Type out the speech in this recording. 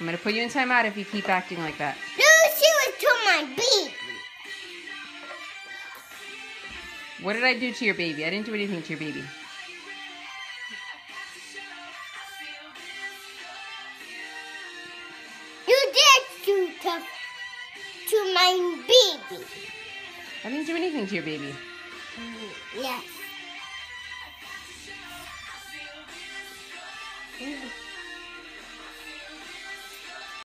I'm gonna put you in timeout if you keep acting like that. No, she was to my baby. What did I do to your baby? I didn't do anything to your baby. You did do to, to my baby. I didn't do anything to your baby. Yes. Mm.